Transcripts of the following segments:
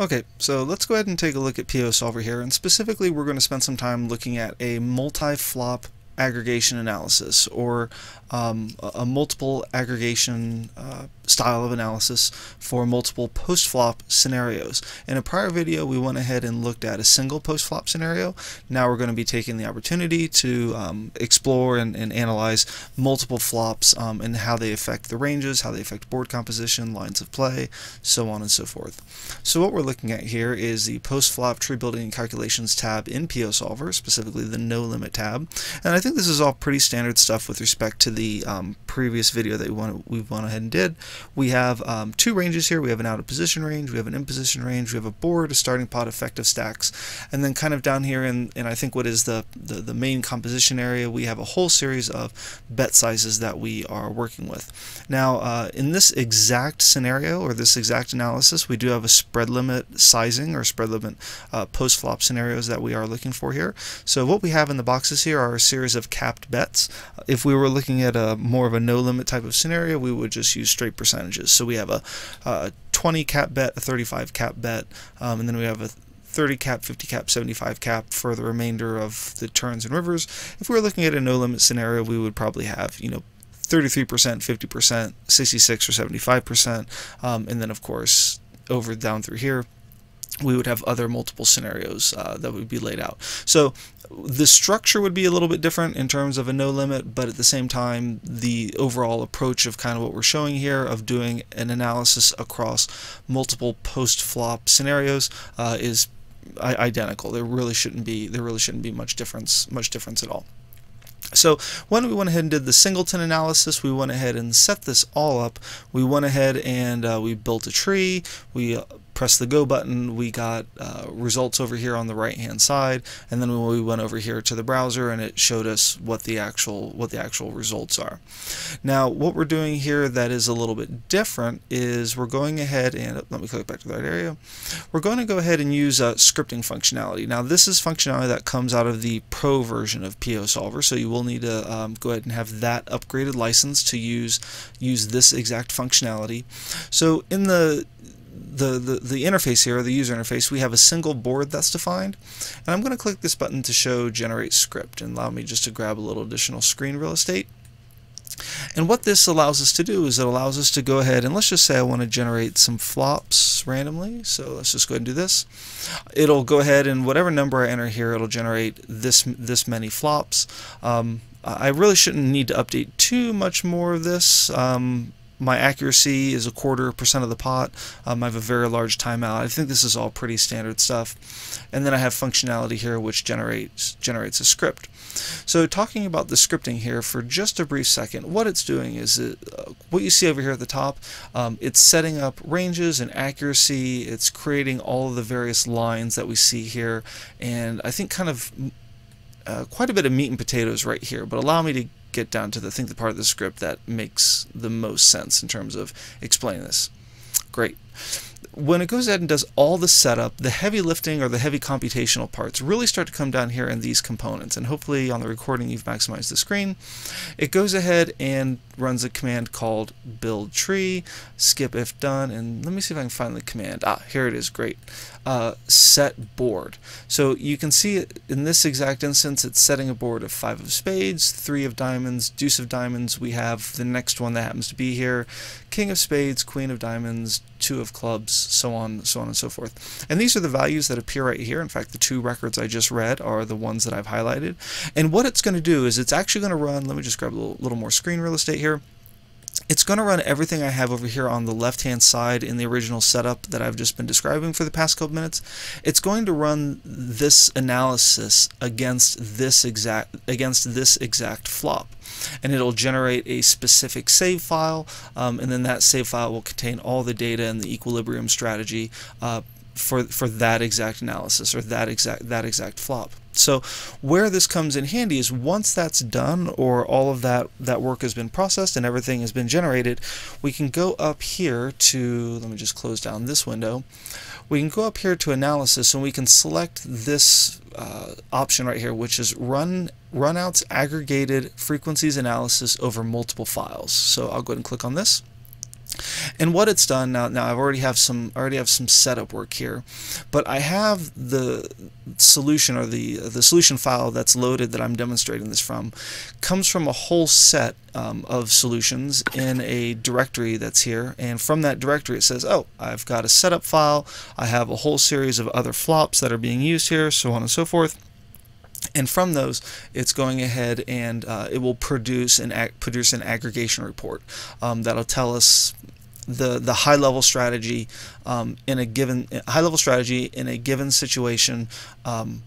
Okay, so let's go ahead and take a look at PioSolver here, and specifically we're going to spend some time looking at a multi-flop aggregation analysis or um, a multiple aggregation uh, style of analysis for multiple post-flop scenarios. In a prior video we went ahead and looked at a single post-flop scenario. Now we're going to be taking the opportunity to um, explore and, and, analyze multiple flops um, and how they affect the ranges, how they affect board composition, lines of play, so on and so forth. So what we're looking at here is the post-flop tree building and calculations tab in PioSolver, specifically the no limit tab. And I think this is all pretty standard stuff with respect to the um, previous video that we went, we went ahead and did. We have um, two ranges here. We have an out of position range, we have an in position range, we have a board, a starting pot, effective stacks, and then kind of down here in, in I think what is the, the, the main composition area, we have a whole series of bet sizes that we are working with. Now, uh, in this exact scenario or this exact analysis, we do have a spread limit sizing or spread limit uh, post-flop scenarios that we are looking for here. So what we have in the boxes here are a series of capped bets. If we were looking at at a more of a no limit type of scenario, we would just use straight percentages. So we have a, a 20 cap bet, a 35 cap bet, um, and then we have a 30 cap, 50 cap, 75 cap for the remainder of the turns and rivers. If we were looking at a no limit scenario, we would probably have, you know, 33%, 50%, 66 or 75%, um, and then of course over down through here we would have other multiple scenarios uh, that would be laid out. So the structure would be a little bit different in terms of a no limit, but at the same time, the overall approach of kind of what we're showing here of doing an analysis across multiple post-flop scenarios uh, is identical. There really shouldn't be there really shouldn't be much difference much difference at all. So when we went ahead and did the singleton analysis, we went ahead and set this all up. We went ahead and uh, we built a tree. We press the go button, we got uh, results over here on the right hand side, and then we went over here to the browser and it showed us what the actual what the actual results are. Now what we're doing here that is a little bit different is we're going ahead and let me click back to that area. We're going to go ahead and use uh, scripting functionality. Now this is functionality that comes out of the pro version of PioSolver, so you will need to um, go ahead and have that upgraded license to use use this exact functionality. So in the the, the, interface here, the user interface, we have a single board that's defined. And I'm going to click this button to show generate script and allow me just to grab a little additional screen real estate. And what this allows us to do is it allows us to go ahead and let's just say I want to generate some flops randomly. So let's just go ahead and do this. It'll go ahead and whatever number I enter here, it'll generate this this many flops. Um, I really shouldn't need to update too much more of this. Um, my accuracy is a quarter percent of the pot. Um, I have a very large timeout. I think this is all pretty standard stuff. And then I have functionality here which generates generates a script. So talking about the scripting here for just a brief second, what it's doing is it, uh, what you see over here at the top, um, it's setting up ranges and accuracy. It's creating all of the various lines that we see here. And I think kind of uh, quite a bit of meat and potatoes right here, but allow me to get down to the think the part of the script that makes the most sense in terms of explaining this. Great when it goes ahead and does all the setup, the heavy lifting or the heavy computational parts really start to come down here in these components. And hopefully on the recording you've maximized the screen. It goes ahead and runs a command called build tree, skip if done, and let me see if I can find the command. Ah, here it is, great. Uh, set board. So you can see in this exact instance it's setting a board of five of spades, three of diamonds, deuce of diamonds. We have the next one that happens to be here, king of spades, queen of diamonds, two of clubs, so on, so on and so forth. And these are the values that appear right here. In fact, the two records I just read are the ones that I've highlighted. And what it's going to do is it's actually going to run, let me just grab a little, little more screen real estate here it's going to run everything I have over here on the left hand side in the original setup that I've just been describing for the past couple minutes. It's going to run this analysis against this exact against this exact flop and it'll generate a specific save file um, and then that save file will contain all the data and the equilibrium strategy uh, for for that exact analysis or that exact that exact flop. So where this comes in handy is once that's done or all of that that work has been processed and everything has been generated, we can go up here to let me just close down this window. We can go up here to analysis and we can select this uh, option right here which is run runouts aggregated frequencies analysis over multiple files. So I'll go ahead and click on this. And what it's done now, now I've already have some already have some setup work here, but I have the solution or the the solution file that's loaded that I'm demonstrating this from comes from a whole set um, of solutions in a directory that's here. And from that directory it says oh I've got a setup file. I have a whole series of other flops that are being used here so on and so forth and from those it's going ahead and uh, it will produce an produce an aggregation report um, that'll tell us the the high level strategy um, in a given high level strategy in a given situation um,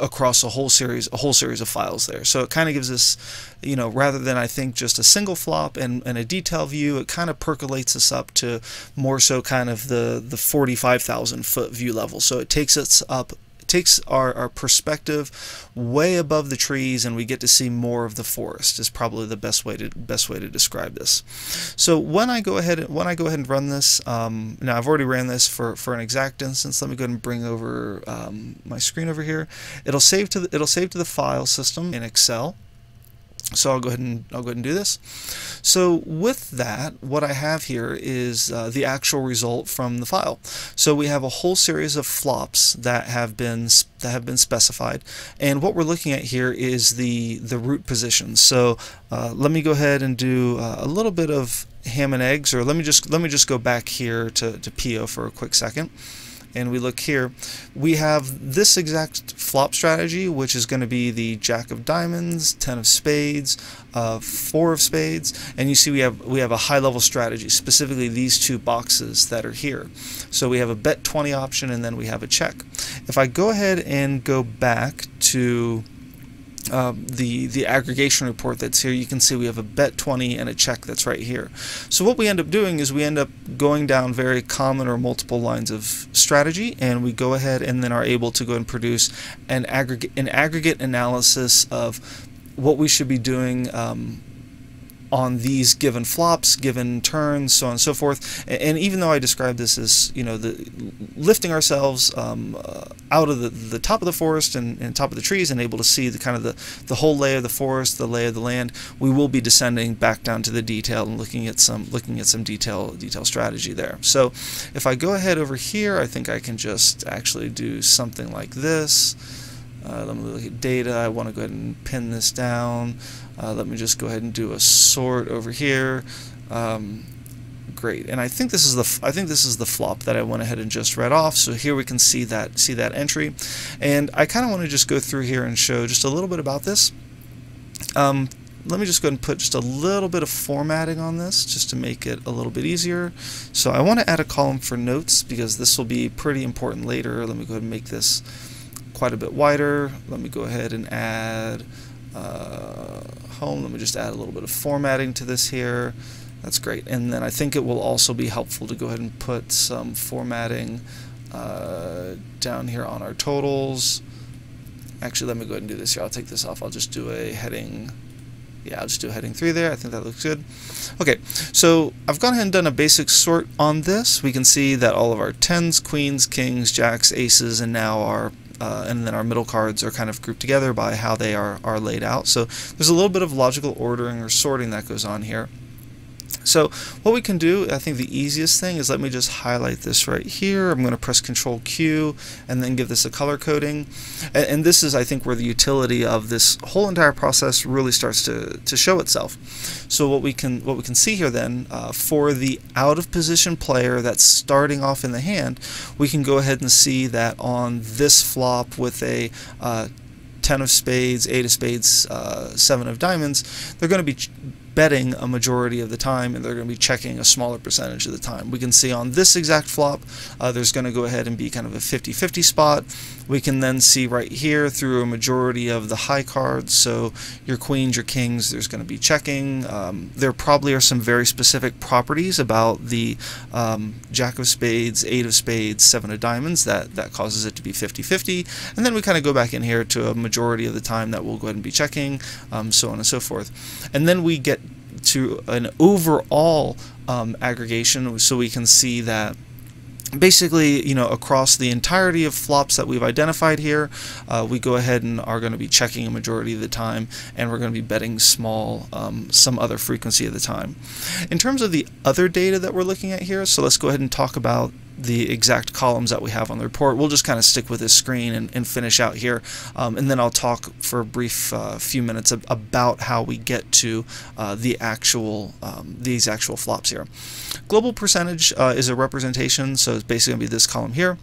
across a whole series a whole series of files there. So it kind of gives us you know rather than I think just a single flop and, and a detail view it kind of percolates us up to more so kind of the the 45,000 foot view level. So it takes us up takes our, our perspective way above the trees and we get to see more of the forest is probably the best way to best way to describe this. So when I go ahead when I go ahead and run this, um, now I've already ran this for, for an exact instance. Let me go ahead and bring over um, my screen over here. It'll save to the, it'll save to the file system in Excel. So I'll go ahead and I'll go ahead and do this. So with that, what I have here is uh, the actual result from the file. So we have a whole series of flops that have been that have been specified, and what we're looking at here is the the root position. So uh, let me go ahead and do uh, a little bit of ham and eggs, or let me just let me just go back here to to Pio for a quick second and we look here, we have this exact flop strategy, which is going to be the Jack of Diamonds, Ten of Spades, uh, Four of Spades, and you see we have we have a high-level strategy, specifically these two boxes that are here. So we have a bet 20 option, and then we have a check. If I go ahead and go back to um, the the aggregation report that's here, you can see we have a bet 20 and a check that's right here. So what we end up doing is we end up going down very common or multiple lines of strategy, and we go ahead and then are able to go and produce an aggregate an aggregate analysis of what we should be doing um, on these given flops, given turns, so on and so forth. And even though I describe this as, you know, the lifting ourselves um, uh, out of the, the top of the forest and, and top of the trees and able to see the kind of the, the whole lay of the forest, the lay of the land, we will be descending back down to the detail and looking at some looking at some detail detail strategy there. So if I go ahead over here, I think I can just actually do something like this. Uh, let me look at data. I want to go ahead and pin this down. Uh, let me just go ahead and do a sort over here. Um, great, and I think this is the I think this is the flop that I went ahead and just read off. So here we can see that see that entry, and I kind of want to just go through here and show just a little bit about this. Um, let me just go ahead and put just a little bit of formatting on this just to make it a little bit easier. So I want to add a column for notes because this will be pretty important later. Let me go ahead and make this quite a bit wider. Let me go ahead and add uh, home. Let me just add a little bit of formatting to this here. That's great. And then I think it will also be helpful to go ahead and put some formatting uh, down here on our totals. Actually, let me go ahead and do this here. I'll take this off. I'll just do a heading. Yeah, I'll just do a heading 3 there. I think that looks good. Okay, so I've gone ahead and done a basic sort on this. We can see that all of our 10s, queens, kings, jacks, aces, and now our uh, and then our middle cards are kind of grouped together by how they are, are laid out. So there's a little bit of logical ordering or sorting that goes on here. So what we can do, I think the easiest thing is let me just highlight this right here. I'm going to press Control Q and then give this a color coding. And, and, this is, I think, where the utility of this whole entire process really starts to, to show itself. So what we can what we can see here then, uh, for the out of position player that's starting off in the hand, we can go ahead and see that on this flop with a uh, 10 of spades, 8 of spades, uh, 7 of diamonds, they're going to be betting a majority of the time and they're going to be checking a smaller percentage of the time. We can see on this exact flop uh, there's going to go ahead and be kind of a 50-50 spot. We can then see right here through a majority of the high cards, so your queens, your kings, there's going to be checking. Um, there probably are some very specific properties about the um, jack of spades, eight of spades, seven of diamonds that, that causes it to be 50-50. And then we kind of go back in here to a majority of the time that we'll go ahead and be checking, um, so on and so forth. And then we get to an overall um, aggregation so we can see that basically, you know, across the entirety of flops that we've identified here, uh, we go ahead and are going to be checking a majority of the time, and we're going to be betting small um, some other frequency of the time. In terms of the other data that we're looking at here, so let's go ahead and talk about the exact columns that we have on the report. We'll just kind of stick with this screen and, and finish out here, um, and then I'll talk for a brief uh, few minutes about how we get to uh, the actual um, these actual flops here. Global percentage uh, is a representation, so it's basically going to be this column here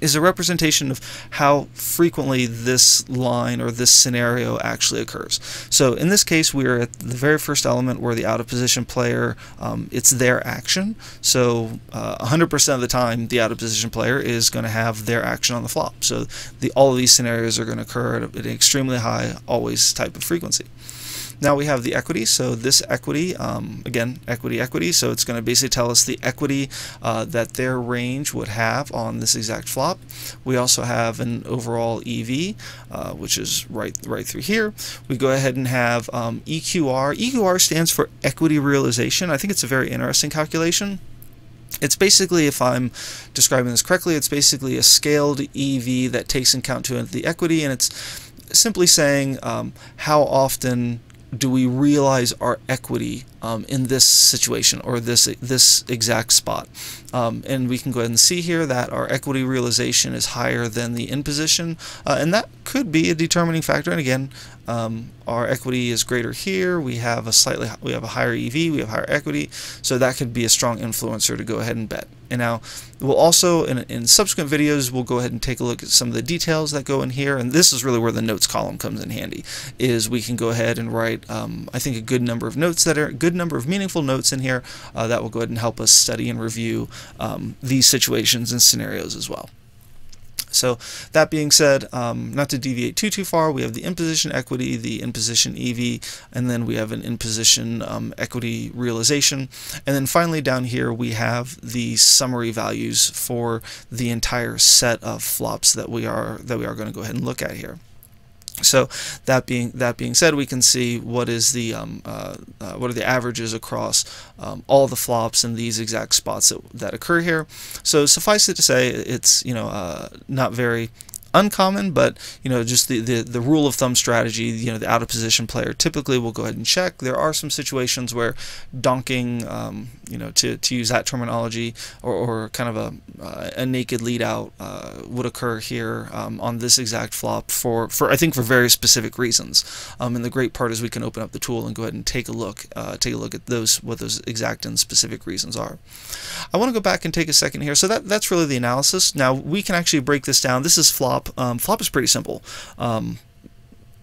is a representation of how frequently this line or this scenario actually occurs. So in this case, we are at the very first element where the out of position player, um, it's their action. So 100% uh, of the time, the out of position player is going to have their action on the flop. So the, all of these scenarios are going to occur at an extremely high, always type of frequency. Now we have the equity, so this equity, um, again, equity, equity, so it's going to basically tell us the equity uh, that their range would have on this exact flop. We also have an overall EV, uh, which is right, right through here. We go ahead and have um, EQR. EQR stands for equity realization. I think it's a very interesting calculation. It's basically, if I'm describing this correctly, it's basically a scaled EV that takes into account to the equity, and it's simply saying um, how often do we realize our equity um, in this situation or this this exact spot. Um, and we can go ahead and see here that our equity realization is higher than the in position, uh, and that could be a determining factor. And again, um, our equity is greater here. We have a slightly we have a higher EV, we have higher equity, so that could be a strong influencer to go ahead and bet. And now we'll also in, in subsequent videos we'll go ahead and take a look at some of the details that go in here. And this is really where the notes column comes in handy. Is we can go ahead and write um, I think a good number of notes that are good number of meaningful notes in here uh, that will go ahead and help us study and review um, these situations and scenarios as well. So that being said, um, not to deviate too too far, we have the in-position equity, the in-position EV, and then we have an in-position um, equity realization. And then finally down here we have the summary values for the entire set of flops that we are that we are going to go ahead and look at here. So that being that being said, we can see what is the um, uh, uh, what are the averages across um, all the flops in these exact spots that, that occur here. So suffice it to say, it's you know uh, not very uncommon, but you know, just the, the, the rule of thumb strategy, you know, the out of position player typically will go ahead and check. There are some situations where donking, um, you know, to, to use that terminology, or, or kind of a, uh, a naked lead out uh, would occur here um, on this exact flop for, for, I think, for very specific reasons. Um, and the great part is we can open up the tool and go ahead and take a look, uh, take a look at those, what those exact and specific reasons are. I want to go back and take a second here. So that, that's really the analysis. Now we can actually break this down. This is flop flop. Um, flop is pretty simple. Um,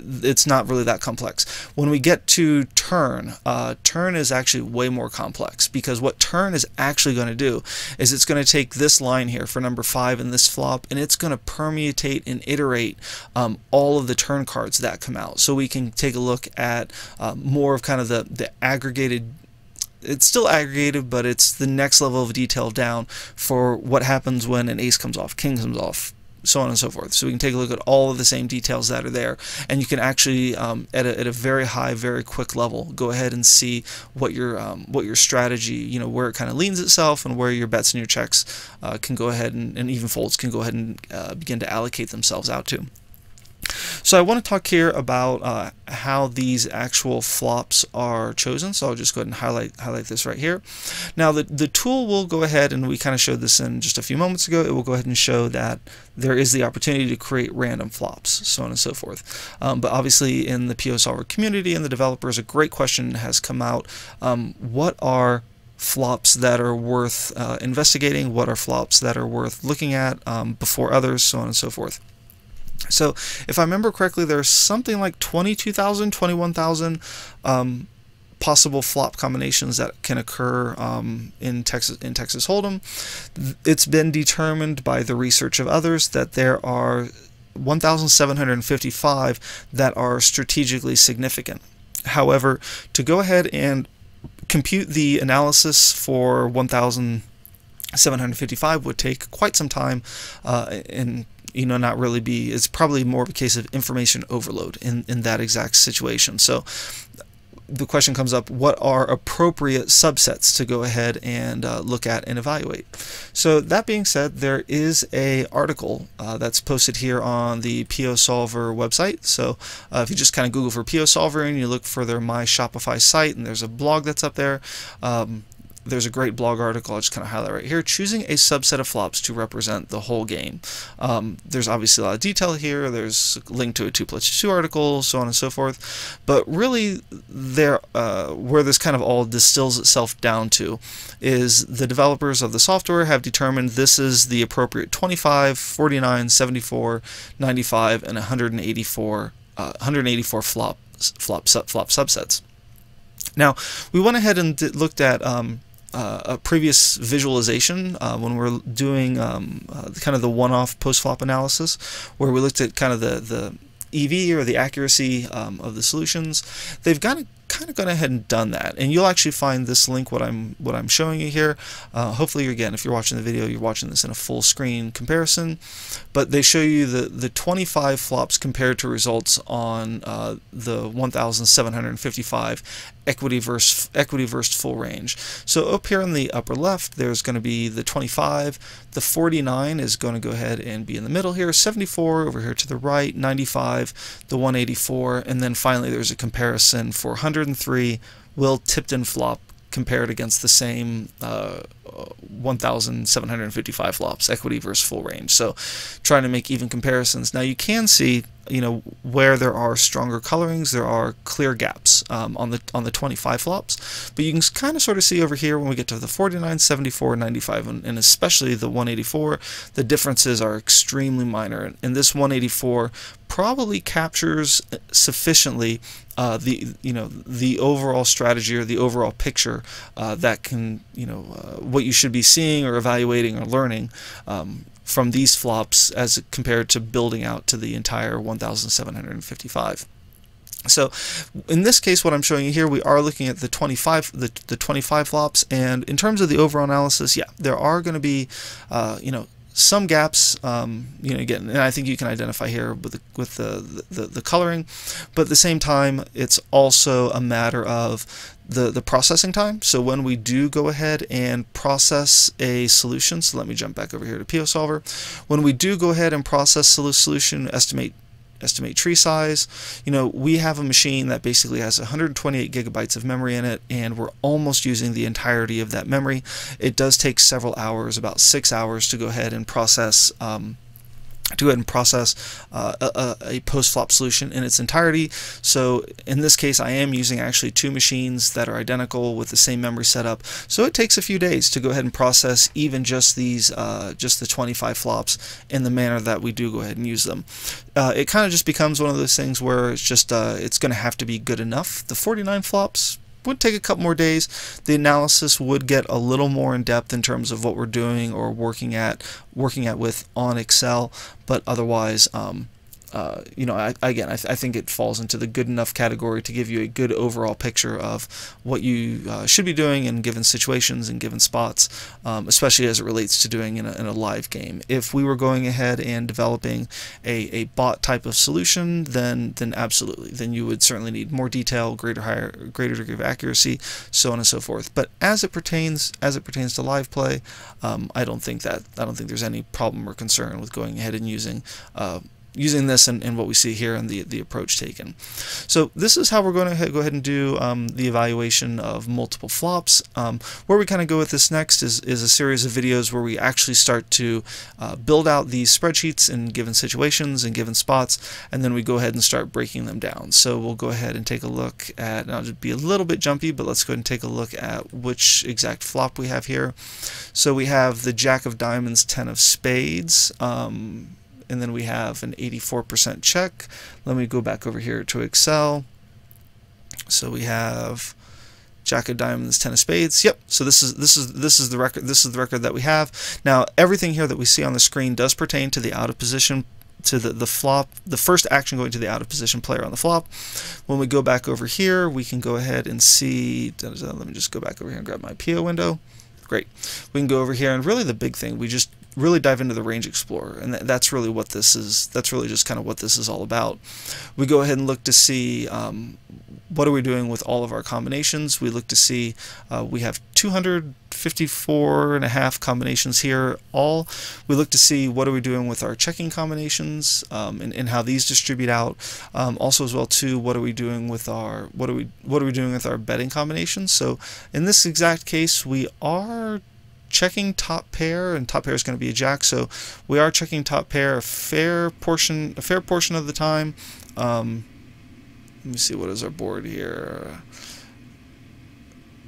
it's not really that complex. When we get to turn, uh, turn is actually way more complex because what turn is actually going to do is it's going to take this line here for number five in this flop and it's going to permutate and iterate um, all of the turn cards that come out. So we can take a look at uh, more of kind of the, the aggregated it's still aggregated, but it's the next level of detail down for what happens when an ace comes off, king comes off, so on and so forth. So we can take a look at all of the same details that are there, and you can actually, um, at, a, at a very high, very quick level, go ahead and see what your um, what your strategy, you know, where it kind of leans itself, and where your bets and your checks uh, can go ahead and, and even folds can go ahead and uh, begin to allocate themselves out to. So I want to talk here about uh, how these actual flops are chosen. So I'll just go ahead and highlight highlight this right here. Now the, the tool will go ahead, and we kind of showed this in just a few moments ago, it will go ahead and show that there is the opportunity to create random flops, so on and so forth. Um, but obviously in the PioSolver community and the developers, a great question has come out. Um, what are flops that are worth uh, investigating? What are flops that are worth looking at um, before others, so on and so forth. So if I remember correctly, there's something like 22,000, 21,000 um, possible flop combinations that can occur um, in Texas in Texas Hold'em. It's been determined by the research of others that there are 1,755 that are strategically significant. However, to go ahead and compute the analysis for 1,755 would take quite some time uh, you know not really be it's probably more of a case of information overload in in that exact situation. So the question comes up what are appropriate subsets to go ahead and uh, look at and evaluate? So that being said there is a article uh, that's posted here on the PioSolver website. So uh, if you just kind of google for PioSolver and you look for their my Shopify site and there's a blog that's up there um, there's a great blog article I'll just kind of highlight right here choosing a subset of flops to represent the whole game. Um, there's obviously a lot of detail here there's a link to a 2 plus 2 article so on and so forth. But really there uh, where this kind of all distills itself down to is the developers of the software have determined this is the appropriate 25 49 74 95 and 184 uh, 184 flop flop flop subsets. Now, we went ahead and looked at um, uh, a previous visualization uh, when we're doing um, uh, kind of the one-off post-flop analysis, where we looked at kind of the the EV or the accuracy um, of the solutions. They've got kind of gone ahead and done that. And you'll actually find this link what I'm what I'm showing you here. Uh, hopefully again if you're watching the video you're watching this in a full screen comparison. But they show you the the 25 flops compared to results on uh, the 1755 equity versus equity versus full range. So up here in the upper left there's going to be the 25 the 49 is going to go ahead and be in the middle here. 74 over here to the right 95 the 184 and then finally there's a comparison for 100 103 will Tipton flop compared against the same uh, 1,755 flops, equity versus full range. So trying to make even comparisons. Now you can see, you know, where there are stronger colorings, there are clear gaps um, on the on the 25 flops. But you can kind of sort of see over here when we get to the 49, 74, 95, and, and especially the 184, the differences are extremely minor. And this 184 probably captures sufficiently uh, the you know the overall strategy or the overall picture uh, that can you know uh, what you should be seeing or evaluating or learning um, from these flops as compared to building out to the entire 1755. So in this case, what I'm showing you here, we are looking at the 25 the, the 25 flops, and in terms of the overall analysis, yeah, there are going to be, uh, you know, some gaps, um, you know, again, and I think you can identify here with the, with the, the, the coloring, but at the same time, it's also a matter of the, the processing time. So when we do go ahead and process a solution, so let me jump back over here to PioSolver. When we do go ahead and process solution, estimate estimate tree size. You know, we have a machine that basically has 128 gigabytes of memory in it, and we're almost using the entirety of that memory. It does take several hours, about six hours, to go ahead and process um, to go ahead and process uh, a, a post-flop solution in its entirety. So in this case, I am using actually two machines that are identical with the same memory setup. So it takes a few days to go ahead and process even just these, uh, just the 25 flops in the manner that we do go ahead and use them. Uh, it kind of just becomes one of those things where it's just, uh, it's going to have to be good enough. The 49 flops, would take a couple more days. The analysis would get a little more in depth in terms of what we're doing or working at working at with on Excel, but otherwise um, uh, you know, I, again, I, th I, think it falls into the good enough category to give you a good overall picture of what you uh, should be doing in given situations and given spots, um, especially as it relates to doing in a, in a, live game. If we were going ahead and developing a, a bot type of solution, then then absolutely, then you would certainly need more detail, greater higher, greater degree of accuracy, so on and so forth. But as it pertains as it pertains to live play, um, I don't think that I don't think there's any problem or concern with going ahead and using uh, using this and, and, what we see here and the, the approach taken. So this is how we're going to go ahead and do um, the evaluation of multiple flops. Um, where we kind of go with this next is, is a series of videos where we actually start to uh, build out these spreadsheets in given situations and given spots, and then we go ahead and start breaking them down. So we'll go ahead and take a look at, I'll just be a little bit jumpy, but let's go ahead and take a look at which exact flop we have here. So we have the Jack of Diamonds, Ten of Spades, um, and then we have an 84% check. Let me go back over here to Excel. So we have Jack of Diamonds, Ten of Spades. Yep. So this is this is this is the record. This is the record that we have. Now everything here that we see on the screen does pertain to the out of position to the, the flop, the first action going to the out of position player on the flop. When we go back over here, we can go ahead and see, let me just go back over here and grab my Pio window. Great. We can go over here and really the big thing, we just really dive into the range explorer and th- that's really what this is that's really just kind of what this is all about. We go ahead and look to see um, what are we doing with all of our combinations. We look to see uh, we have 254 and a half combinations here all. We look to see what are we doing with our checking combinations um, and, and how these distribute out. Um, also as well too what are we doing with our what are we what are we doing with our betting combinations. So in this exact case we are checking top pair, and top pair is going to be a jack. So we are checking top pair a fair portion, a fair portion of the time. Um, let me see what is our board here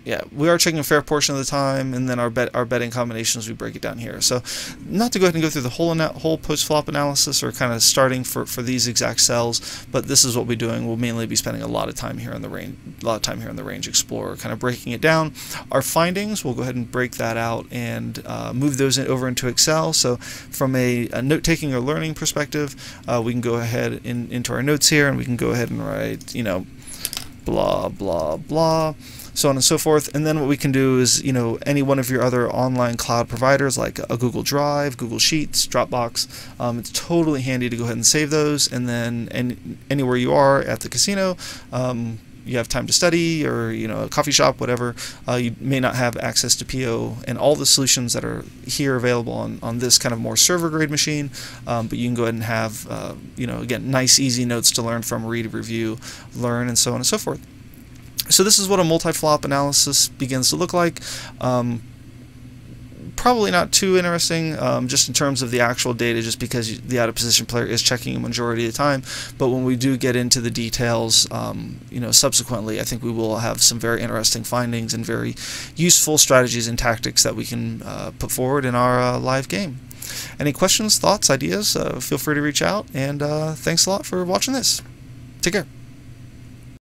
yeah, we are checking a fair portion of the time, and then our bet our betting combinations we break it down here. So, not to go ahead and go through the whole whole post flop analysis or kind of starting for for these exact cells, but this is what we're doing. We'll mainly be spending a lot of time here in the range, a lot of time here in the range explorer, kind of breaking it down. Our findings, we'll go ahead and break that out and uh, move those in, over into Excel. So, from a, a note taking or learning perspective, uh, we can go ahead in, into our notes here, and we can go ahead and write, you know, blah blah blah so on and so forth. And then what we can do is, you know, any one of your other online cloud providers like a Google Drive, Google Sheets, Dropbox, um, it's totally handy to go ahead and save those. And then any, anywhere you are at the casino, um, you have time to study or you know a coffee shop whatever uh, you may not have access to Pio and all the solutions that are here available on, on this kind of more server grade machine um, but you can go ahead and have uh, you know again nice easy notes to learn from read review learn and so on and so forth so this is what a multi-flop analysis begins to look like. Um, probably not too interesting um, just in terms of the actual data just because the out of position player is checking a majority of the time. But when we do get into the details um, you know subsequently I think we will have some very interesting findings and very useful strategies and tactics that we can uh, put forward in our uh, live game. Any questions thoughts ideas uh, feel free to reach out. And uh, thanks a lot for watching this. Take care